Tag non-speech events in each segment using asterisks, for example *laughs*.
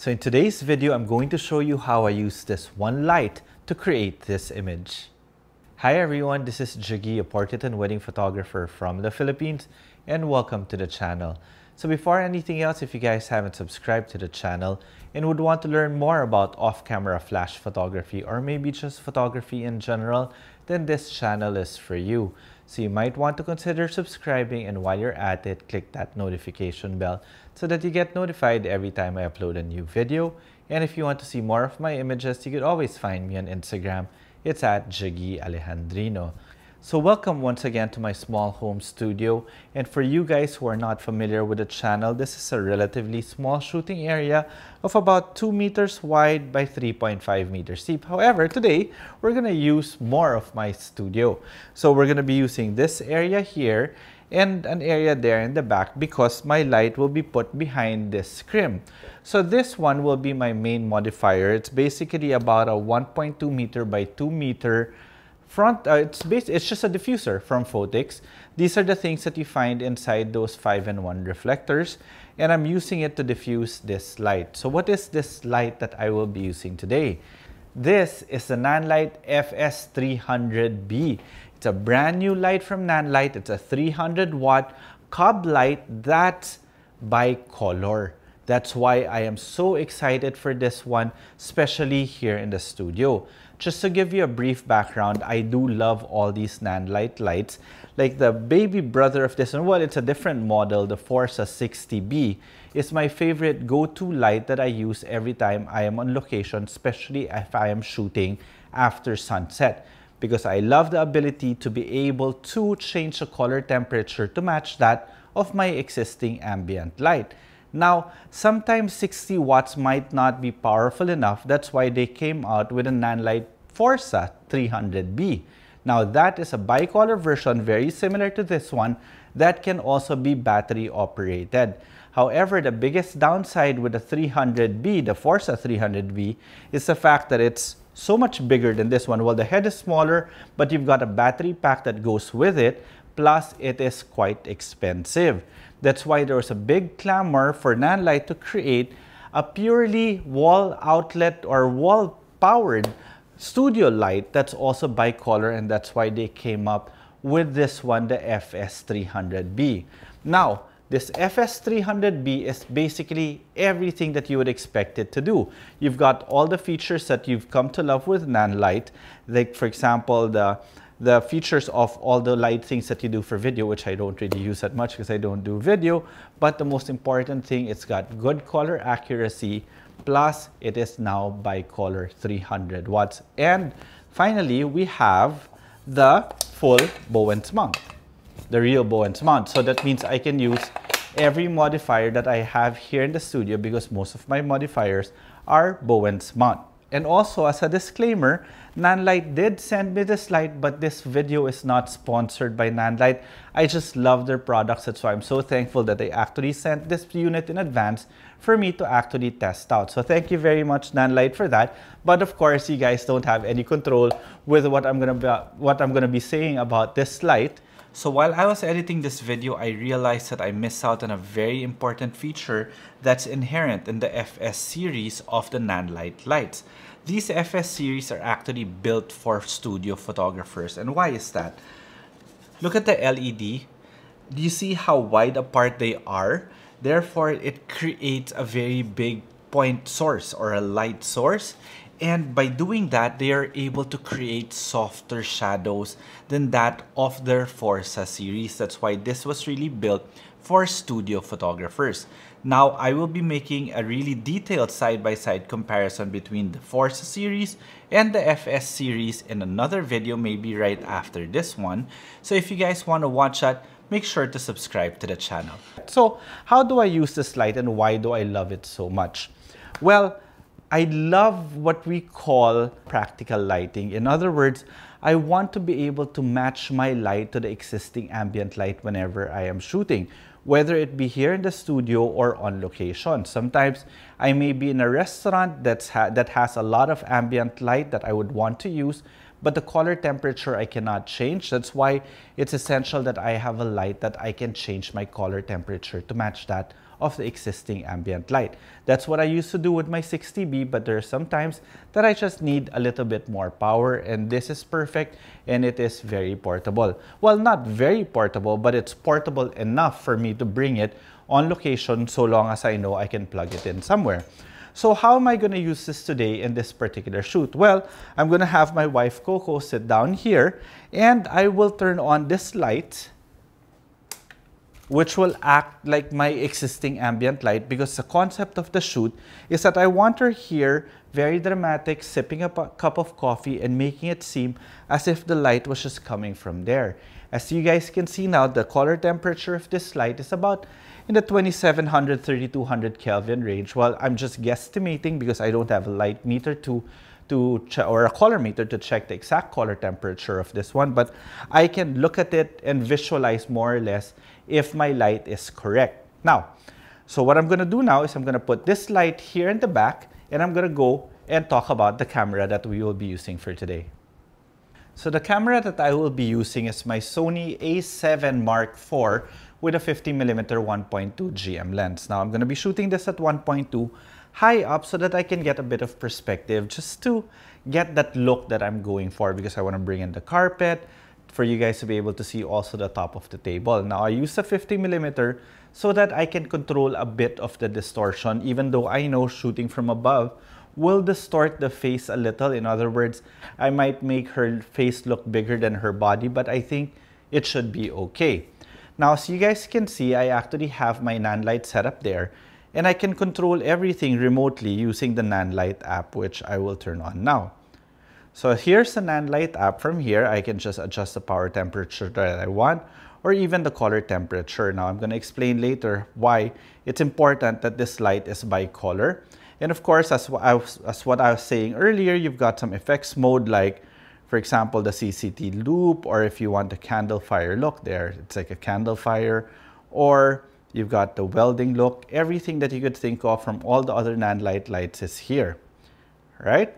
So in today's video, I'm going to show you how I use this one light to create this image. Hi everyone, this is Jiggie, a portrait and wedding photographer from the Philippines, and welcome to the channel. So before anything else, if you guys haven't subscribed to the channel and would want to learn more about off-camera flash photography or maybe just photography in general, then this channel is for you. So you might want to consider subscribing and while you're at it, click that notification bell so that you get notified every time I upload a new video. And if you want to see more of my images, you could always find me on Instagram. It's at Jiggie Alejandrino. So welcome once again to my small home studio. And for you guys who are not familiar with the channel, this is a relatively small shooting area of about 2 meters wide by 3.5 meters deep. However, today we're going to use more of my studio. So we're going to be using this area here and an area there in the back because my light will be put behind this scrim. So this one will be my main modifier. It's basically about a 1.2 meter by 2 meter front, uh, it's, based, it's just a diffuser from Phottix. These are the things that you find inside those 5-in-1 reflectors. And I'm using it to diffuse this light. So what is this light that I will be using today? This is the Nanlite FS300B. It's a brand new light from Nanlite. It's a 300 watt cob light that's bicolor. That's why I am so excited for this one, especially here in the studio. Just to give you a brief background, I do love all these Nanlite lights. Like the baby brother of this one, well, it's a different model, the Forza 60B, is my favorite go-to light that I use every time I am on location, especially if I am shooting after sunset because I love the ability to be able to change the color temperature to match that of my existing ambient light. Now, sometimes 60 watts might not be powerful enough. That's why they came out with a Nanlite Forza 300B. Now, that is a bicolor version very similar to this one that can also be battery operated. However, the biggest downside with the 300B, the Forza 300B, is the fact that it's so much bigger than this one. Well, the head is smaller, but you've got a battery pack that goes with it, plus it is quite expensive. That's why there was a big clamor for Nanlite to create a purely wall outlet or wall powered studio light that's also bicolor and that's why they came up with this one, the FS300B. Now, this FS300B is basically everything that you would expect it to do. You've got all the features that you've come to love with Nanlite, like for example, the the features of all the light things that you do for video, which I don't really use that much because I don't do video. But the most important thing, it's got good color accuracy, plus it is now bicolor 300 watts. And finally, we have the full Bowens mount, the real Bowens mount. So that means I can use every modifier that I have here in the studio because most of my modifiers are Bowens mount. And also as a disclaimer, Nanlite did send me this light, but this video is not sponsored by Nanlite. I just love their products. That's why I'm so thankful that they actually sent this unit in advance for me to actually test out. So thank you very much, Nanlite, for that. But of course, you guys don't have any control with what I'm gonna be, what I'm gonna be saying about this light. So while I was editing this video, I realized that I missed out on a very important feature that's inherent in the FS series of the Nanlite lights. These FS series are actually built for studio photographers. And why is that? Look at the LED. Do you see how wide apart they are? Therefore, it creates a very big point source or a light source. And by doing that, they are able to create softer shadows than that of their Forza series. That's why this was really built for studio photographers. Now, I will be making a really detailed side-by-side -side comparison between the Forza series and the FS series in another video, maybe right after this one. So if you guys want to watch that, make sure to subscribe to the channel. So how do I use this light and why do I love it so much? Well, I love what we call practical lighting. In other words, I want to be able to match my light to the existing ambient light whenever I am shooting, whether it be here in the studio or on location. Sometimes I may be in a restaurant that's ha that has a lot of ambient light that I would want to use, but the color temperature I cannot change. That's why it's essential that I have a light that I can change my color temperature to match that of the existing ambient light. That's what I used to do with my 60B, but there are some times that I just need a little bit more power and this is perfect and it is very portable. Well, not very portable, but it's portable enough for me to bring it on location so long as I know I can plug it in somewhere. So how am I going to use this today in this particular shoot? Well, I'm going to have my wife Coco sit down here and I will turn on this light which will act like my existing ambient light because the concept of the shoot is that I want her here very dramatic, sipping a cup of coffee and making it seem as if the light was just coming from there. As you guys can see now, the color temperature of this light is about in the 2700, 3200 Kelvin range. Well, I'm just guesstimating because I don't have a light meter to to or a color meter to check the exact color temperature of this one, but I can look at it and visualize more or less if my light is correct. Now, so what I'm going to do now is I'm going to put this light here in the back and I'm going to go and talk about the camera that we will be using for today. So the camera that I will be using is my Sony a7 Mark IV with a 50mm 1.2 GM lens. Now I'm going to be shooting this at 1.2 high up so that I can get a bit of perspective just to get that look that I'm going for because I want to bring in the carpet for you guys to be able to see also the top of the table. Now I use a 50 millimeter so that I can control a bit of the distortion even though I know shooting from above will distort the face a little. In other words, I might make her face look bigger than her body but I think it should be okay. Now, as you guys can see, I actually have my Nanlite set up there and I can control everything remotely using the Nanlite app, which I will turn on now. So here's the Nanlite app. From here, I can just adjust the power temperature that I want or even the color temperature. Now, I'm going to explain later why it's important that this light is bicolor. And of course, as, as what I was saying earlier, you've got some effects mode like for example, the CCT loop, or if you want the candle fire look there, it's like a candle fire, or you've got the welding look, everything that you could think of from all the other Nanlite lights is here, right?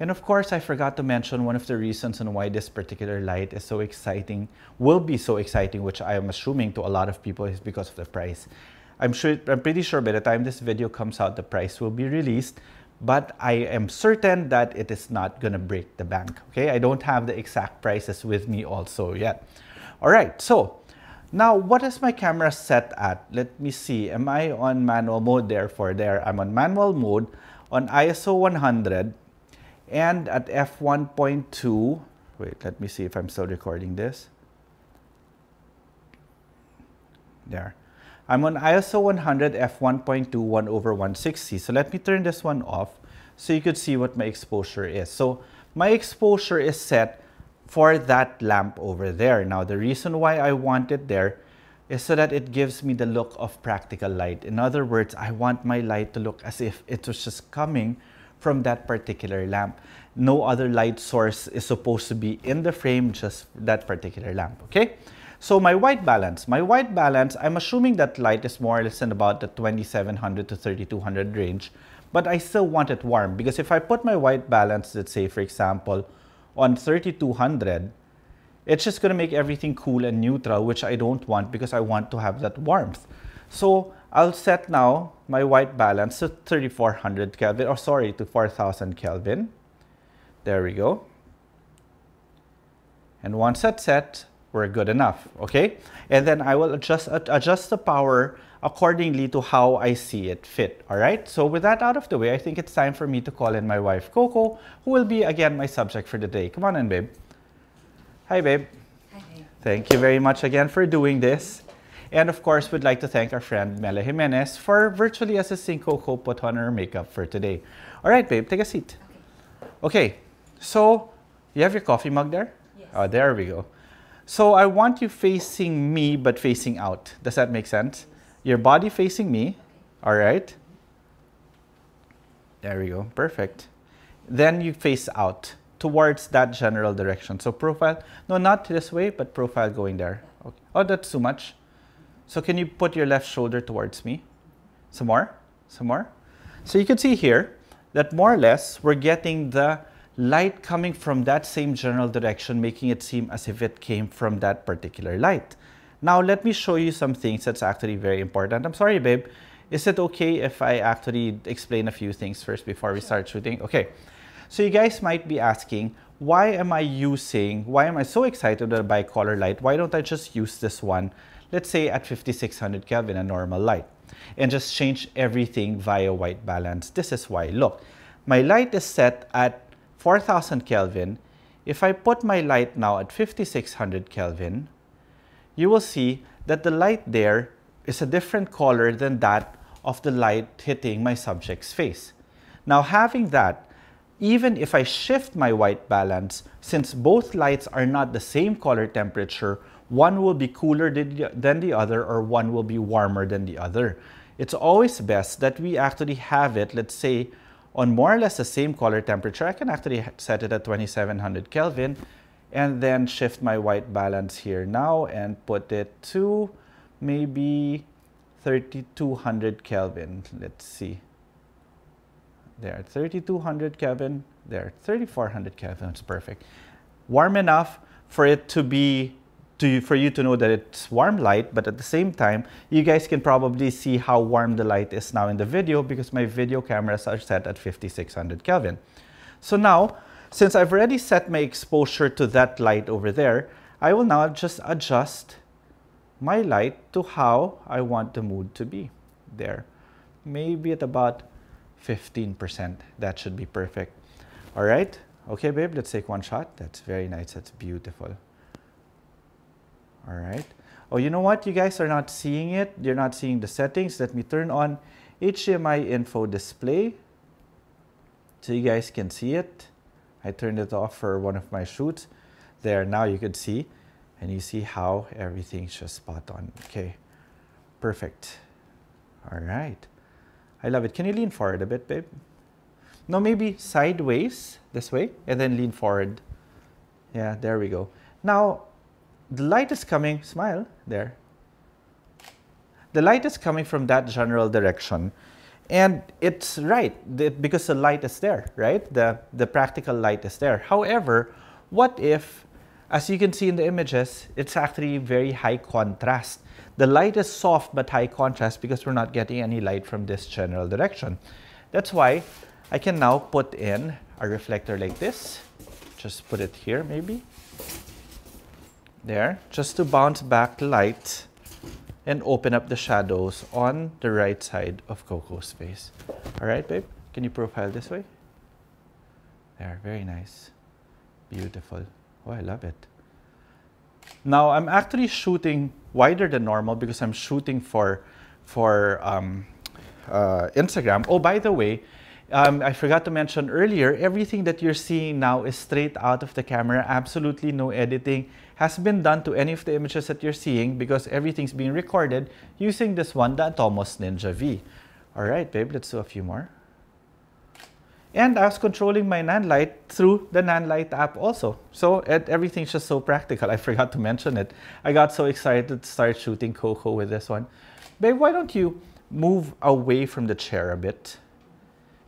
And of course, I forgot to mention one of the reasons on why this particular light is so exciting, will be so exciting, which I am assuming to a lot of people is because of the price. I'm sure, I'm pretty sure by the time this video comes out, the price will be released but I am certain that it is not to break the bank. Okay, I don't have the exact prices with me also yet. All right, so now what is my camera set at? Let me see. Am I on manual mode? Therefore, there I'm on manual mode on ISO 100 and at f1.2. Wait, let me see if I'm still recording this. There. I'm on ISO 100 f1.2 1 over 160. So let me turn this one off so you could see what my exposure is. So my exposure is set for that lamp over there. Now the reason why I want it there is so that it gives me the look of practical light. In other words, I want my light to look as if it was just coming from that particular lamp. No other light source is supposed to be in the frame, just that particular lamp, okay? So my white balance, my white balance, I'm assuming that light is more or less in about the 2700 to 3200 range, but I still want it warm because if I put my white balance, let's say for example, on 3200, it's just going to make everything cool and neutral, which I don't want because I want to have that warmth. So I'll set now my white balance to 3400 Kelvin, or sorry, to 4000 Kelvin. There we go. And once that's set, we're good enough, okay? And then I will adjust, adjust the power accordingly to how I see it fit, all right? So with that out of the way, I think it's time for me to call in my wife, Coco, who will be, again, my subject for the day. Come on in, babe. Hi, babe. Hi, babe. Thank you very much again for doing this. And of course, we'd like to thank our friend Mela Jimenez for virtually assisting Coco put on her makeup for today. All right, babe, take a seat. Okay, so you have your coffee mug there? Yes. Oh, there we go. So I want you facing me, but facing out. Does that make sense? Your body facing me, all right? There we go, perfect. Then you face out towards that general direction. So profile, no, not this way, but profile going there. Okay. Oh, that's too much. So can you put your left shoulder towards me? Some more, some more. So you can see here that more or less we're getting the light coming from that same general direction, making it seem as if it came from that particular light. Now, let me show you some things that's actually very important. I'm sorry, babe. Is it okay if I actually explain a few things first before we start shooting? Okay. So you guys might be asking, why am I using, why am I so excited about a bicolor light? Why don't I just use this one, let's say at 5600 Kelvin, a normal light, and just change everything via white balance? This is why. Look, my light is set at 4000 Kelvin. If I put my light now at 5600 Kelvin, you will see that the light there is a different color than that of the light hitting my subject's face. Now having that, even if I shift my white balance, since both lights are not the same color temperature, one will be cooler than the other or one will be warmer than the other. It's always best that we actually have it, let's say, on more or less the same color temperature. I can actually set it at 2700 Kelvin and then shift my white balance here now and put it to maybe 3200 Kelvin. Let's see. There, 3200 Kelvin. There, 3400 Kelvin. It's perfect. Warm enough for it to be to for you to know that it's warm light, but at the same time, you guys can probably see how warm the light is now in the video because my video cameras are set at 5600 Kelvin. So now, since I've already set my exposure to that light over there, I will now just adjust my light to how I want the mood to be there. Maybe at about 15%. That should be perfect. All right. Okay, babe, let's take one shot. That's very nice. That's beautiful. All right. Oh, you know what? You guys are not seeing it. You're not seeing the settings. Let me turn on HDMI info display so you guys can see it. I turned it off for one of my shoots. There, now you can see and you see how everything's just spot on. Okay, perfect. All right. I love it. Can you lean forward a bit, babe? No, maybe sideways, this way, and then lean forward. Yeah, there we go. Now, the light is coming, smile, there. The light is coming from that general direction. And it's right, because the light is there, right? The, the practical light is there. However, what if as you can see in the images, it's actually very high contrast. The light is soft but high contrast because we're not getting any light from this general direction. That's why I can now put in a reflector like this. Just put it here maybe. There, just to bounce back light and open up the shadows on the right side of Coco's face. All right, babe, can you profile this way? There, very nice. Beautiful. Oh, I love it. Now I'm actually shooting wider than normal because I'm shooting for, for um, uh, Instagram. Oh, by the way, um, I forgot to mention earlier, everything that you're seeing now is straight out of the camera, absolutely no editing has been done to any of the images that you're seeing because everything's being recorded using this one, the Atomos Ninja V. All right, babe, let's do a few more. And I was controlling my Nanlite through the Nanlite app also. So it, everything's just so practical. *laughs* I forgot to mention it. I got so excited to start shooting Coco with this one. Babe, why don't you move away from the chair a bit?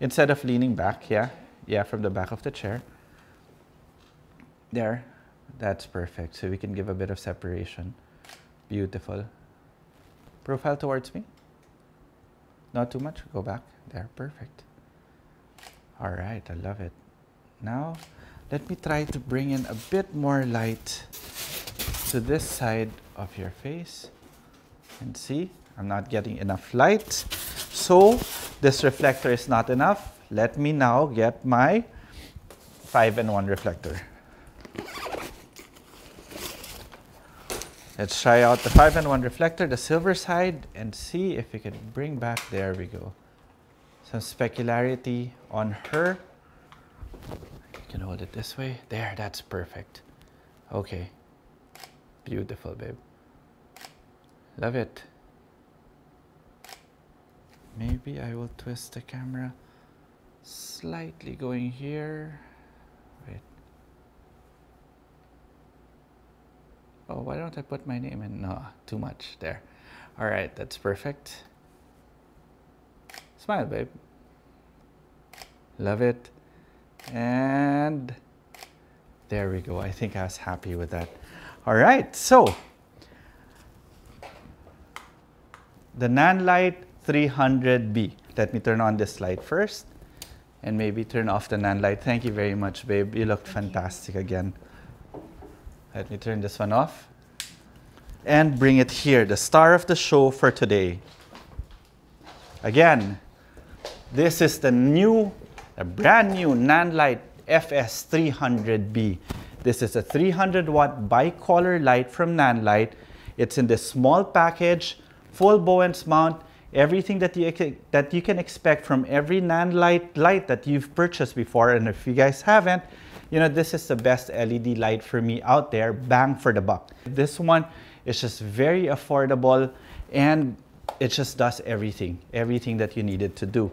Instead of leaning back, yeah? Yeah, from the back of the chair. There. That's perfect. So we can give a bit of separation. Beautiful. Profile towards me. Not too much. Go back. There. Perfect. All right, I love it. Now, let me try to bring in a bit more light to this side of your face. And see, I'm not getting enough light. So, this reflector is not enough. Let me now get my 5 and 1 reflector. Let's try out the 5 and 1 reflector, the silver side, and see if we can bring back, there we go some specularity on her. You can hold it this way. There, that's perfect. Okay. Beautiful, babe. Love it. Maybe I will twist the camera slightly going here. Wait. Oh, why don't I put my name in? No, too much there. All right, that's perfect. Smile, babe. Love it. And there we go. I think I was happy with that. All right, so the Nanlite FS300B. Let me turn on this light first and maybe turn off the Nanlite. Thank you very much, babe. You looked fantastic again. Let me turn this one off and bring it here, the star of the show for today. Again, this is the new, a brand new Nanlite FS300B. This is a 300 watt bicolor light from Nanlite. It's in this small package, full Bowens mount, everything that you, that you can expect from every Nanlite light that you've purchased before. And if you guys haven't, you know, this is the best LED light for me out there, bang for the buck. This one is just very affordable and it just does everything, everything that you needed to do.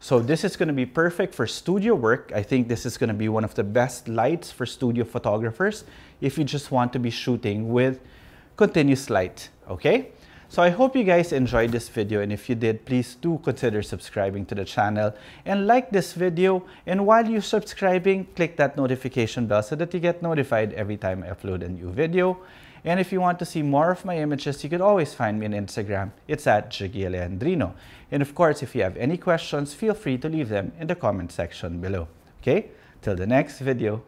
So this is going to be perfect for studio work. I think this is going to be one of the best lights for studio photographers if you just want to be shooting with continuous light, okay? So I hope you guys enjoyed this video and if you did, please do consider subscribing to the channel and like this video and while you're subscribing, click that notification bell so that you get notified every time I upload a new video. And if you want to see more of my images, you can always find me on Instagram. It's at Jiggie. And of course, if you have any questions, feel free to leave them in the comment section below. Okay? Till the next video.